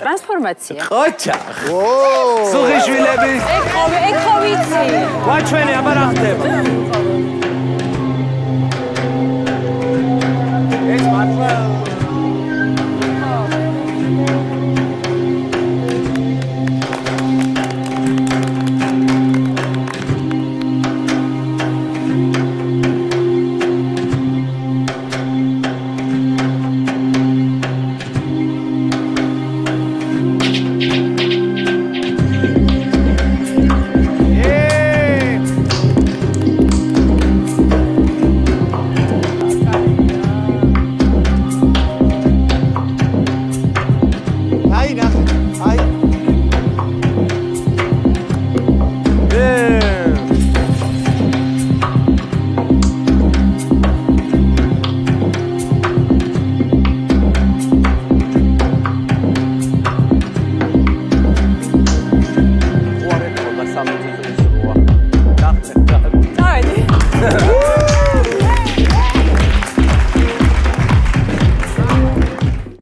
ტრანსფორმაცია. ყოჩა. სუხიშვილები. ეკო, ეკო ვიცი. ვაჩვენე, აბა რა ხდება? Ay, ay.